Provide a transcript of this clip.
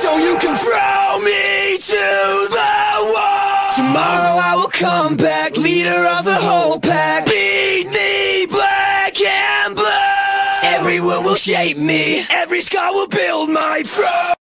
So you can throw me to the wall. Tomorrow I will come back, leader of the whole pack. Beat me black and blue. Every word will shape me, every scar will build my throne.